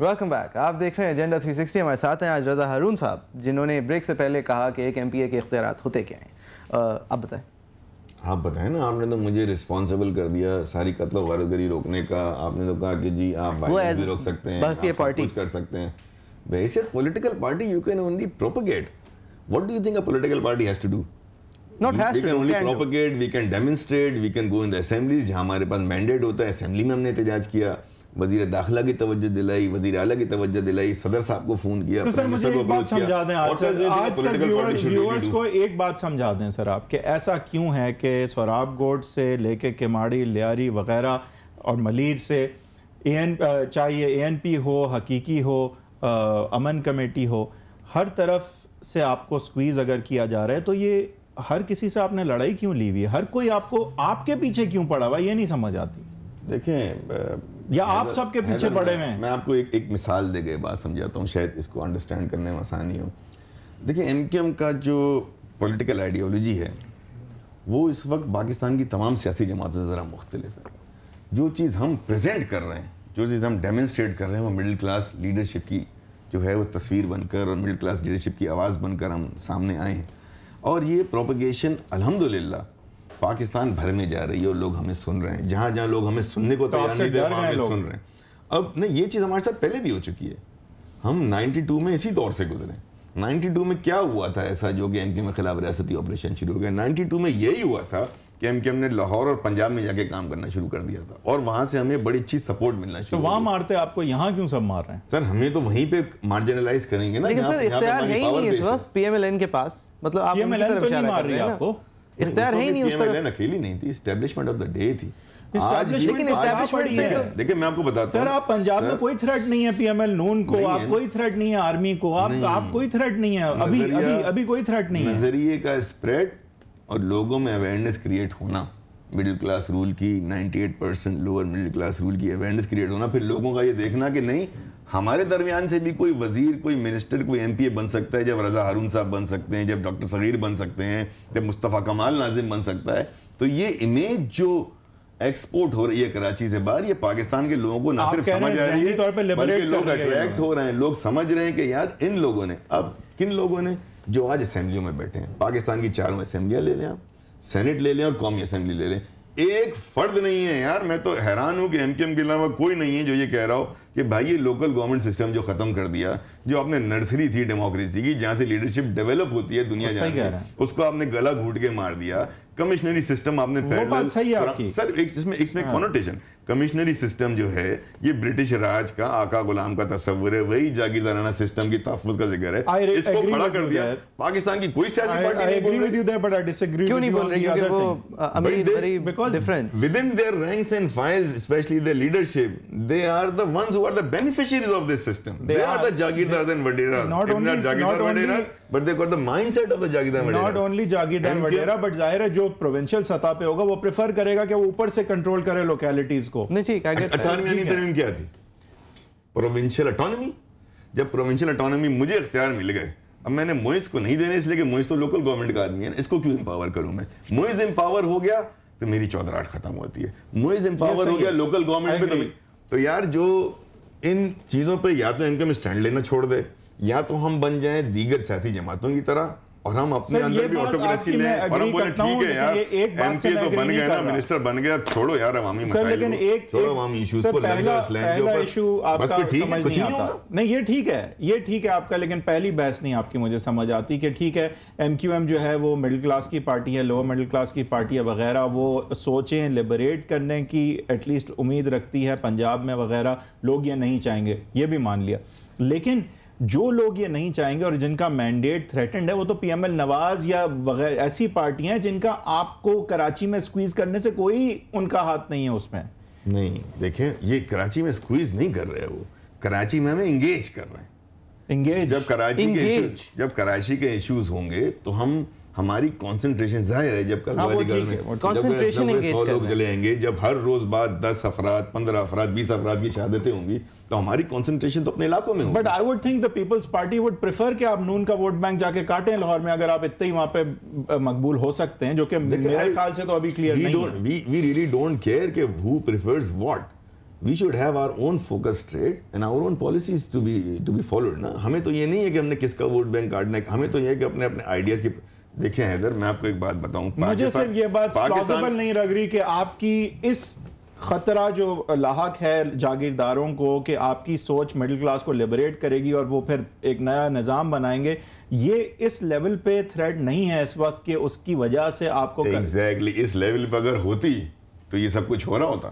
Welcome back آپ دیکھ رہے ہیں ایجنڈا 360 ہمارے ساتھ ہیں آج رضا ہارون صاحب جنہوں نے بریک سے پہلے کہا کہ ایک ایم پی اے کے اختیارات ہوتے کیا ہیں۔ آپ بتائیں۔ آپ بتائیں نا آپ نے تو مجھے رسپانسبل کر دیا ساری قتل و غارت گری روکنے کا۔ آپ نے تو کہا کہ جی آپ بھی روک سکتے ہیں بس یہ پارٹی کچھ کر سکتے ہیں۔ بحیثیت political party you can only propagate what do you think a political party has to do Not has we to can do, only can do. propagate, we can demonstrate, we can go in the assemblies جہاں ہمارے پاس mandate ہوتا ہے assembly میں ہم نے احتجاج کیا۔ وزیر داخلہ کی توجہ دلائی وزیر اعلیٰ کی توجہ دلائی صدر صاحب کو فون کیا سر مجھے ایک بات سمجھا دیں آج سر آج سر ویورز کو ایک بات سمجھا دیں سر آپ کہ ایسا کیوں ہے کہ سوراب گوڈ سے لے کے کماڑی لیاری وغیرہ اور ملیر سے اے این چاہیے اے این پی ہو حقیقی ہو امن کمیٹی ہو ہر طرف سے آپ کو سکویز اگر کیا جا رہا ہے تو یہ ہر کسی سے آپ نے لڑائی کیوں لی ہوئی ہے؟ ہر کوئی آپ کو آپ کے پیچھے کیوں پڑا ہوا یہ نہیں سمجھ آتی۔ دیکھیں یا آپ سب کے پیچھے پڑے ہوئے ہیں؟ میں آپ کو ایک ایک مثال دے گئے بات سمجھاتا ہوں شاید اس کو انڈرسٹینڈ کرنے میں آسانی ہو۔ دیکھیں ایم کیو ایم کا جو پولیٹیکل آئیڈیالوجی ہے وہ اس وقت پاکستان کی تمام سیاسی جماعتوں سے ذرا مختلف ہے۔ جو چیز ہم پریزنٹ کر رہے ہیں جو چیز ہم ڈیمنسٹریٹ کر رہے ہیں وہ مڈل کلاس لیڈرشپ کی جو ہے وہ تصویر بن کر اور مڈل کلاس لیڈرشپ کی آواز بن کر ہم سامنے آئے ہیں۔ اور یہ پروپگیشن الحمدللہ پاکستان بھر میں جا رہی ہے اور لوگ ہمیں سن رہے ہیں۔ جہاں جہاں لوگ ہمیں سننے کو تیار نہیں تھے وہاں ہمیں سن رہے ہیں۔ اب نہیں یہ چیز ہمارے ساتھ پہلے بھی ہو چکی ہے۔ ہم نائنٹی ٹو میں اسی دور سے گزرے نائنٹی ٹو میں کیا ہوا تھا ایسا جو کہ ایم کے میں خلاف ریاستی آپریشن شروع ہو گیا؟ نائنٹی ٹو میں یہی ہوا تھا کہ ایم کے ایم نے لاہور اور پنجاب میں جا کے کام کرنا شروع کر دیا تھا اور وہاں سے ہمیں بڑی اچھی سپورٹ ملنا شروع تو وہاں مارتے آپ کو یہاں کیوں سب مار رہے ہیں؟ سر ہمیں تو وہیں پہ مارجنلائز کریں گے نا لیکن سر اختیار ہے ہی نہیں اس وقت پی ایم ایل این کے پاس۔ مطلب آپ ان کی طرف اشارہ کر رہے ہیں نا۔ اختیار ہے ہی نہیں اس طرف اکیلی نہیں تھی اسٹیبلشمنٹ آف دا ڈے تھی لیکن اسٹیبلشمنٹ سے تو دیکھیں میں آپ کو بتاتا ہوں سر آپ پنجاب میں کوئی تھریٹ نہیں ہے پی ایم ایل نون کو آپ کوئی تھریٹ نہیں ہے آرمی کو آپ کوئی تھریٹ نہیں ہے ابھی ابھی کوئی تھریٹ نہیں ہے نظریے کا اسپریڈ اور لوگوں میں اویئرنیس کریٹ ہونا مڈل کلاس رول کی ninety eight percent lower middle class role کی اویئرنیس کریٹ ہونا پھر لوگوں کا یہ دیکھنا کہ نہیں ہمارے درمیان سے بھی کوئی وزیر کوئی منسٹر کوئی ایم پی اے بن سکتا ہے جب رضا ہارون صاحب بن سکتے ہیں جب ڈاکٹر صغیر بن سکتے ہیں جب مصطفیٰ کمال ناظم بن سکتا ہے تو یہ امیج جو ایکسپورٹ ہو رہی ہے کراچی سے باہر یہ پاکستان کے لوگوں کو نہ صرف سمجھ آ رہی ہے بلکہ لوگ اٹریکٹ ہو رہے ہیں لوگ سمجھ رہے ہیں کہ یار ان لوگوں نے اب کن لوگوں نے جو آج اسمبلیوں میں بیٹھے ہیں؟ پاکستان کی چاروں اسمبلیاں لے لیں آپ سینٹ لے لیں اور قومی اسمبلی لے لیں۔ ایک فرد نہیں ہے یار میں تو حیران ہوں کہ ایم کے ایم کے علاوہ کوئی نہیں ہے جو یہ کہہ رہا ہو۔ کہ بھائی یہ لوکل گورنمنٹ سسٹم جو ختم کر دیا جو آپ نے نرسری تھی ڈیموکریسی کی جہاں سے لیڈرشپ ڈیولپ ہوتی ہے دنیا جان میں اس کو آپ نے گلا گھوٹ کے مار دیا۔ کمشنری سسٹم آپ نے سر اس میں اس میں کونوٹیشن کمشنری سسٹم جو ہے یہ برٹش راج کا آقا غلام کا تصور ہے وہی جاگیردارانہ سسٹم کی تحفظ کا ذکر ہے۔ اس کو کھڑا کر دیا۔ پاکستان کی کوئی سیاسی پارٹی کیوں نہیں بول رہی کیونکہ وہ امید very different within their ranks and files especially their leadership they are the ones who are the beneficiaries of this system. They are the jagirdars and vaderas not only jagirdar vaderas but they got the mindset of the jagirdar vadera not only jagirdar vadera but ظاہر ہے جو provincial سطح پہ ہوگا وہ prefer کرے گا کہ وہ اوپر سے کنٹرول کرے لوکیلٹیز کو نہیں ٹھیک اٹھانوی ترمیم کیا تھی پروونشل اٹانومی جب پروونشل اٹانومی مجھے اختیار مل گئے اب میں نے موئز کو نہیں دینے اس لیے کہ موئز تو لوکل گورنمنٹ کا آدمی ہے اس کو کیوں امپاور کروں میں موئز امپاور ہو گیا تو میری چودراہٹ ختم ہوتی ہے موئز امپاور ہو گیا لوکل گورنمنٹ پہ تو یار جو ان چیزوں پہ یا تو ان کو اسٹینڈ لینا چھوڑ دے، یا تو ہم بن جائیں دیگر سیاسی جماعتوں کی طرح۔ اور ہم اپنے اندر بھی آٹوکریسی لیں اور ہم بولیں ٹھیک ہے یار ایم پی تو بن گئے نا منسٹر بن گیا چھوڑو یار عوامی مسائل چھوڑو عوامی ایشوز کو لے جاؤ اسلام کے اوپر۔ بس پھر ٹھیک ہے کچھ نہیں ہوگا۔ نہیں یہ ٹھیک ہے یہ ٹھیک ہے آپ کا لیکن پہلی بحث نہیں آپ کی مجھے سمجھ آتی کہ ٹھیک ہے ایم کیو ایم جو ہے وہ مڈل کلاس کی پارٹی ہے لوور مڈل کلاس کی پارٹی ہے وغیرہ وہ سوچیں لبریٹ کرنے کی ایٹ لیسٹ امید رکھتی ہے پنجاب میں وغیرہ لوگ یہ نہیں چاہیں گے یہ بھی مان لیا۔ لیکن جو لوگ یہ نہیں چاہیں گے اور جن کا مینڈیٹ تھریٹنڈ ہے وہ تو پی ایم ایل نواز یا ایسی پارٹیاں ہیں جن کا آپ کو کراچی میں سکویز کرنے سے کوئی ان کا ہاتھ نہیں ہے اس میں۔ نہیں دیکھیں یہ کراچی میں سکویز نہیں کر رہے وہ۔ کراچی میں ہمیں انگیج کر رہے ہیں۔ انگیج جب کراچی کے جب کراچی کے ایشوز ہوں گے تو ہم ہماری کانسنٹریشن ظاہر ہے جب قصباتی گھر میں جب سو لوگ جلیں گے جب ہر روز بعد دس افراد پندرہ افراد بیس افراد کی شہادتیں ہوں گی تو ہماری کانسنٹریشن تو اپنے علاقوں میں but I would think the Peoples Party would prefer کہ آپ نون کا ووٹ بینک جا کے کاٹیں لاہور میں اگر آپ اتنے ہی وہاں پہ مقبول ہو سکتے ہیں جو کہ میرے خیال سے تو ابھی کلیئر نہیں وی ریلی ڈونٹ کیئر کہ who prefers what we should have our own focus trade and our own policies to be to be followed نا ہمیں تو یہ نہیں ہے کہ ہم نے کس کا ووٹ بینک کاٹنا ہے ہمیں تو یہ ہے کہ اپنے اپنے آئیڈیاز کی دیکھیں حیدر میں آپ کو ایک بات بتاؤں مجھے صرف یہ بات پلازیبل نہیں لگ رہی کہ آپ کی اس خطرہ جو لاحق ہے جاگیرداروں کو کہ آپ کی سوچ مڈل کلاس کو لبریٹ کرے گی اور وہ پھر ایک نیا نظام بنائیں گے یہ اس لیول پہ تھریڈ نہیں ہے اس وقت کہ اس کی وجہ سے آپ کو ایگزیکٹلی اس لیول پہ اگر ہوتی تو یہ سب کچھ ہو رہا ہوتا۔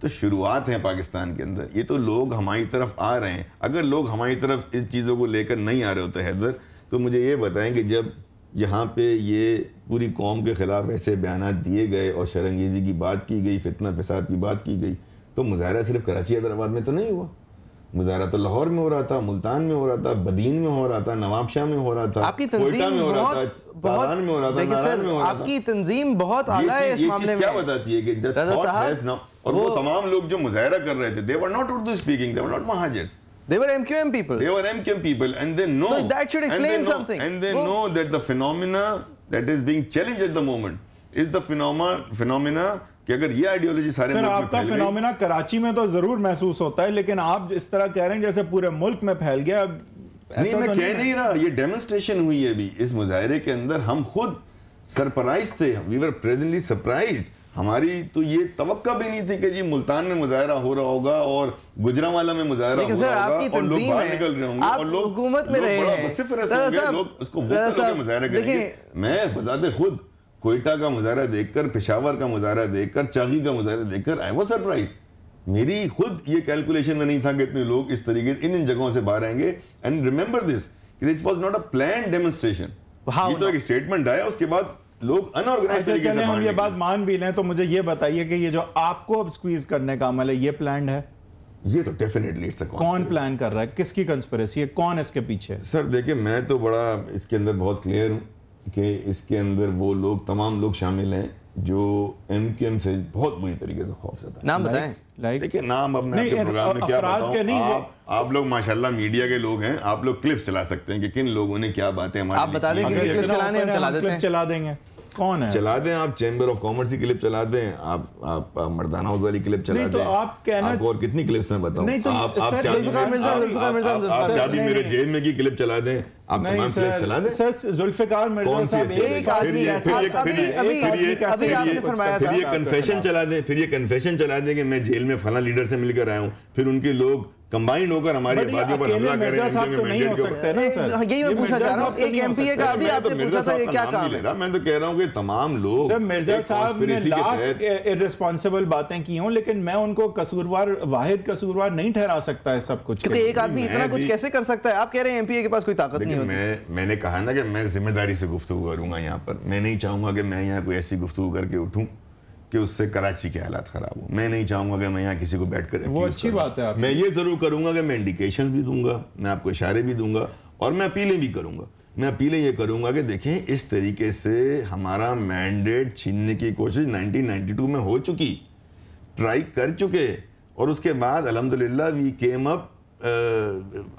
تو شروعات ہیں پاکستان کے اندر۔ یہ تو لوگ ہماری طرف آ رہے ہیں۔ اگر لوگ ہماری طرف اس چیزوں کو لے کر نہیں آ رہے ہوتے حیدر تو مجھے یہ بتائیں کہ جب یہاں پہ یہ پوری قوم کے خلاف ایسے بیانات دیے گئے اور شرنگیزی کی بات کی گئی فتنہ فساد کی بات کی گئی تو مظاہرہ صرف کراچی حیدرآباد میں تو نہیں ہوا۔ مظاہرہ تو لاہور میں ہو رہا تھا ملتان میں ہو رہا تھا بدین میں ہو رہا تھا نواب شاہ میں ہو رہا تھا آپ کی تنظیم میں ہو رہا تھا بہت میں ہو رہا تھا ناران میں ہو رہا تھا۔ آپ کی تنظیم بہت اعلیٰ ہے اس معاملے میں کیا بتاتی ہے کہ اور وہ تمام لوگ جو مظاہرہ کر رہے تھے they were not Urdu speaking they were not Mahajers They were MQM people. They were MQM people and they know. So that should explain and know, something. And they know that the phenomena that is being challenged at the moment is the phenomena, phenomena کہ اگر یہ ideology سارے ملک میں آپ کا phenomena Karachi میں تو ضرور محسوس ہوتا ہے لیکن آپ اس طرح کہہ رہے ہیں جیسے پورے ملک میں پھیل گیا نہیں میں کہہ نہیں رہا یہ ڈیمنسٹریشن ہوئی ہے ابھی اس مظاہرے کے اندر ہم خود سرپرائز تھے وی ور پریزنٹلی سرپرائزڈ ہماری تو یہ توقع بھی نہیں تھی کہ جی ملتان میں مظاہرہ ہو رہا ہوگا اور گجرا والا میں مظاہرہ ہو رہا ہوگا اور لوگ باہر نکل رہے ہوں گے اور لوگ حکومت میں رہے ہیں۔ لوگ اس کو وقت کے مظاہرہ کریں گے۔ میں بذات خود کوئٹہ کا مظاہرہ دیکھ کر پشاور کا مظاہرہ دیکھ کر چاغی کا مظاہرہ دیکھ کر آئی وہ سرپرائز میری خود یہ کیلکولیشن میں نہیں تھا کہ اتنے لوگ اس طریقے ان ان جگہوں سے باہر آئیں گے۔ اینڈ ریمبر دس کہ it was not a plan demonstration یہ تو ایک اسٹیٹمنٹ آیا اس کے بعد لوگ انارگنائز طریقے سے ہم یہ بات مان بھی لیں تو مجھے یہ بتائیے کہ یہ جو آپ کو اب سکویز کرنے کا عمل ہے یہ پلانڈ ہے؟ یہ تو ڈیفینیٹلی کون پلان کر رہا ہے؟ کس کی کنسپریسی ہے؟ کون اس کے پیچھے سر دیکھیں میں تو بڑا اس کے اندر بہت کلیئر ہوں کہ اس کے اندر وہ لوگ تمام لوگ شامل ہیں۔ جو ایم کیو ایم سے بہت بری طریقے سے خوف زدہ نام بتائیں۔ دیکھیں نام اب میں آپ کے پروگرام میں کیا بتاؤں؟ آپ لوگ ماشاءاللہ میڈیا کے لوگ ہیں آپ لوگ کلپس چلا سکتے ہیں کہ کن لوگوں نے کیا باتیں ہمارے آپ بتا دیں کہ کلپ چلانے ہم چلا دیتے ہیں؟ چلا دیں گے۔ کون ہے؟ چلا دیں آپ چیمبر آف کامرس کی کلپ چلا دیں آپ آپ مردانہ ہاؤس والی کلپ چلا دیں۔ آپ کہنا آپ اور کتنی کلپس میں بتاؤں؟ آپ آپ چابی میرے جیل میں کی کلپ چلا دیں۔ آپ تمام کلپ چلا دیں۔ سر ذوالفقار مرزا صاحب ایک آدمی پھر یہ کنفیشن چلا دیں پھر یہ کنفیشن چلا دیں کہ میں جیل میں فلاں لیڈر سے مل کر آیا ہوں۔ پھر ان کے لوگ کمبائنڈ ہو کر ہماری آبادیوں پر حملہ کریں یہی میں پوچھنا چاہ رہا ہوں ایک ایم پی اے کا ابھی آپ نے پوچھا تھا یہ کیا کام ہے میں تو کہہ رہا ہوں کہ تمام لوگ سر مرزا صاحب نے لاکھ ارسپانسیبل باتیں کی ہوں لیکن میں ان کو قصوروار واحد قصوروار نہیں ٹھہرا سکتا ہے سب کچھ کیونکہ ایک آدمی اتنا کچھ کیسے کر سکتا ہے؟ آپ کہہ رہے ہیں ایم پی اے کے پاس کوئی طاقت نہیں ہوتی۔ میں نے کہا نا کہ میں ذمہ داری سے گفتگو کروں گا یہاں پر۔ میں نہیں چاہوں گا کہ میں یہاں کوئی ایسی گفتگو کر کے اٹھوں۔ کہ اس سے کراچی کے حالات خراب ہوں۔ میں نہیں چاہوں گا کہ میں یہاں کسی کو بیٹھ کر وہ اچھی بات ہے میں یہ ضرور کروں گا کہ میں انڈیکیشن بھی دوں گا میں آپ کو اشارے بھی دوں گا اور میں اپیلیں بھی کروں گا۔ میں اپیلیں یہ کروں گا کہ دیکھیں اس طریقے سے ہمارا مینڈیٹ چھیننے کی کوشش نائنٹین نائنٹی ٹو میں ہو چکی۔ ٹرائی کر چکے۔ اور اس کے بعد الحمدللہ وی کیم اپ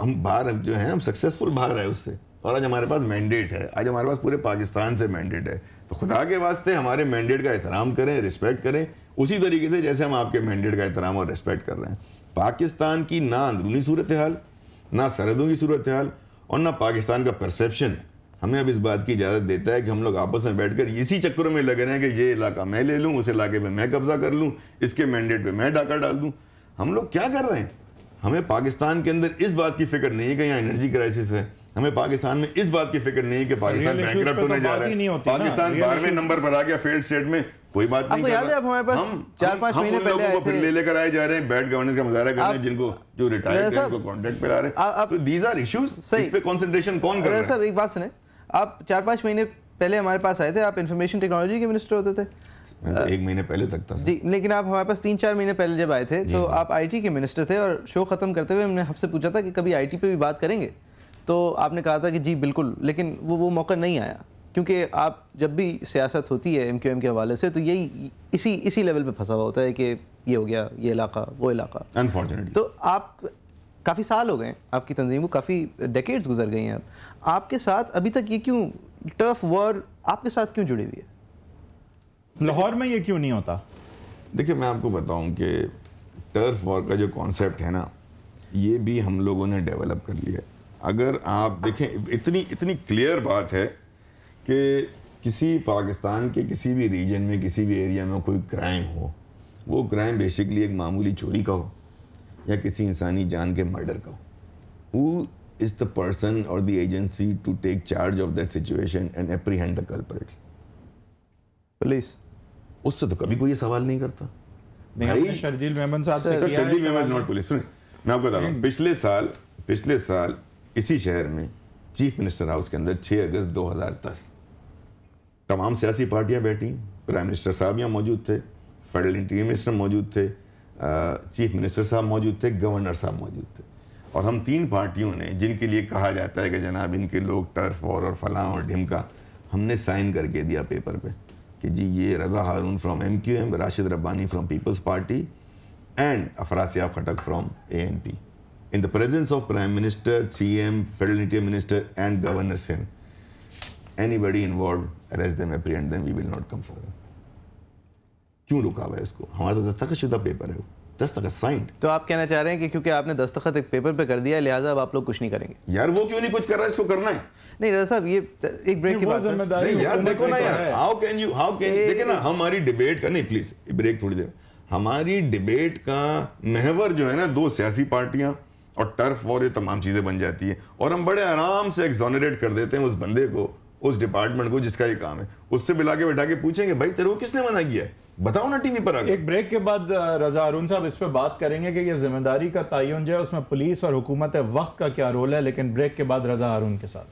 ہم باہر جو ہیں ہم سکسیسفل باہر آئے اس سے۔ اور آج ہمارے پاس مینڈیٹ ہے، آج ہمارے پاس پورے پاکستان سے مینڈیٹ ہے۔ تو خدا کے واسطے ہمارے مینڈیٹ کا احترام کریں رسپیکٹ کریں۔ اسی طریقے سے جیسے ہم آپ کے مینڈیٹ کا احترام اور رسپیکٹ کر رہے ہیں۔ پاکستان کی نہ اندرونی صورتحال، نہ سرحدوں کی صورتحال اور نہ پاکستان کا پرسیپشن ہمیں اب اس بات کی اجازت دیتا ہے کہ ہم لوگ آپس میں بیٹھ کر اسی چکروں میں لگے رہے ہیں کہ یہ علاقہ میں لے لوں، اس علاقے میں میں قبضہ کر لوں، اس کے مینڈیٹ پہ میں ڈاکہ ڈال دوں۔ ہم لوگ کیا کر رہے ہیں؟ ہمیں پاکستان کے اندر اس بات کی فکر نہیں ہے کہ یہاں انرجی کرائسس ہے۔ ہمیں پاکستان میں اس بات کی فکر نہیں کہ پاکستان بینکرپٹ ہونے جا رہا ہے۔ پاکستان بارہویں نمبر پر آ گیا فیلڈ سٹیٹ میں کوئی بات نہیں یاد ہے اب ہمارے پاس چار پانچ مہینے پہلے آئے تھے۔ لے لے کر آئے جا رہے ہیں بیڈ گورننس کا مظاہرہ کرنے ہیں جن کو جو ریٹائرڈ ہیں ان کو کانٹیکٹ پہ لا رہے ہیں۔ تو دیز آر ایشوز اس پہ کنسنٹریشن کون کر رہا ہے؟ صاحب ایک بات سنیں۔ آپ چار پانچ مہینے پہلے ہمارے پاس آئے تھے آپ انفارمیشن ٹیکنالوجی کے منسٹر ہوتے تھے۔ ایک مہینے پہلے تک تھا جی لیکن آپ ہمارے پاس تین چار مہینے پہلے جب آئے تھے تو آپ آئی ٹی کے منسٹر تھے اور شو ختم کرتے ہوئے ہم نے ہم سے پوچھا تھا کہ کبھی آئی ٹی پہ بھی بات کریں گے؟ تو آپ نے کہا تھا کہ جی بالکل لیکن وہ وہ موقع نہیں آیا۔ کیونکہ آپ جب بھی سیاست ہوتی ہے ایم کیو ایم کے حوالے سے تو یہی اسی اسی لیول پہ پھنسا ہوا ہوتا ہے کہ یہ ہو گیا یہ علاقہ وہ علاقہ۔ انفارچونیٹلی تو آپ کافی سال ہو گئے آپ کی تنظیم کو کافی ڈیکیڈز گزر گئی ہیں اب۔ آپ کے ساتھ ابھی تک یہ کیوں ٹرف وار آپ کے ساتھ کیوں جڑی ہوئی ہے؟ لاہور میں یہ کیوں نہیں ہوتا؟ دیکھیں میں آپ کو بتاؤں کہ ٹرف وار کا جو کانسیپٹ ہے نا یہ بھی ہم لوگوں نے ڈیولپ کر لیا۔ اگر آپ دیکھیں اتنی اتنی کلیئر بات ہے کہ کسی پاکستان کے کسی بھی ریجن میں کسی بھی ایریا میں کوئی کرائم ہو وہ کرائم بیسکلی ایک معمولی چوری کا ہو یا کسی انسانی جان کے مرڈر کا ہو۔ ہو از دا پرسن اور the agency to take charge of that situation and apprehend the culprits police اس سے تو کبھی کوئی یہ سوال نہیں کرتا۔ شرجیل میمن صاحب شرجیل؟ محمد ناٹ پولیس سنیں میں آپ کو بتاتا ہوں پچھلے سال پچھلے سال اسی شہر میں چیف منسٹر ہاؤس کے اندر چھ اگست دو ہزار دس تمام سیاسی پارٹیاں بیٹھیں۔ پرائم منسٹر صاحب یہاں موجود تھے، فیڈرل انٹیریئر منسٹر موجود تھے چیف منسٹر صاحب موجود تھے، گورنر صاحب موجود تھے۔ اور ہم تین پارٹیوں نے جن کے لیے کہا جاتا ہے کہ جناب ان کے لوگ ٹرف اور اور فلاں اور ڈھمکا ہم نے سائن کر کے دیا پیپر پہ کہ جی یہ Raza Haroon from M Q M Rashid Rabbani from Peoples Party and Afrasiab Khattak from A N P in the presence of prime minister C M federal interior minister and governor Sindh anybody involve arrest them apprehend them we will not come forward کیوں رکا ہوا ہے اس کو؟ ہمارا تو دستخط شدہ paper ہے وہ دستخط سائنڈ تو آپ کہنا چاہ رہے ہیں کہ کیونکہ آپ نے دستخط ایک پیپر پہ کر دیا ہے لہٰذا اب آپ لوگ کچھ نہیں کریں گے۔ یار وہ کیوں نہیں کچھ کر رہا ہے؟ اس کو کرنا ہے۔ نہیں رضا صاحب یہ ایک بریک کی بات ہے۔ یار دیکھو نا یار۔ How can you how can دیکھیں نا ہماری ڈیبیٹ کا نہیں پلیز بریک تھوڑی دیر۔ ہماری ڈیبیٹ کا محور جو ہے نا دو سیاسی پارٹیاں اور ٹرف اور یہ تمام چیزیں بن جاتی ہیں اور ہم بڑے آرام سے ایگزونریٹ کر دیتے ہیں اس بندے کو، اس ڈپارٹمنٹ کو جس کا یہ کام ہے۔ اس سے بلا کے بٹھا کے پوچھیں گے، بھائی، تیرے کو کس نے منع کیا ہے؟ بتاؤ نا ٹی وی پر آگے۔ ایک بریک کے بعد رضا ارون صاحب اس پہ بات کریں گے کہ یہ ذمہ داری کا تعین جو ہے، اس میں پولیس اور حکومت وقت کا کیا رول ہے، لیکن بریک کے بعد رضا ارون کے ساتھ۔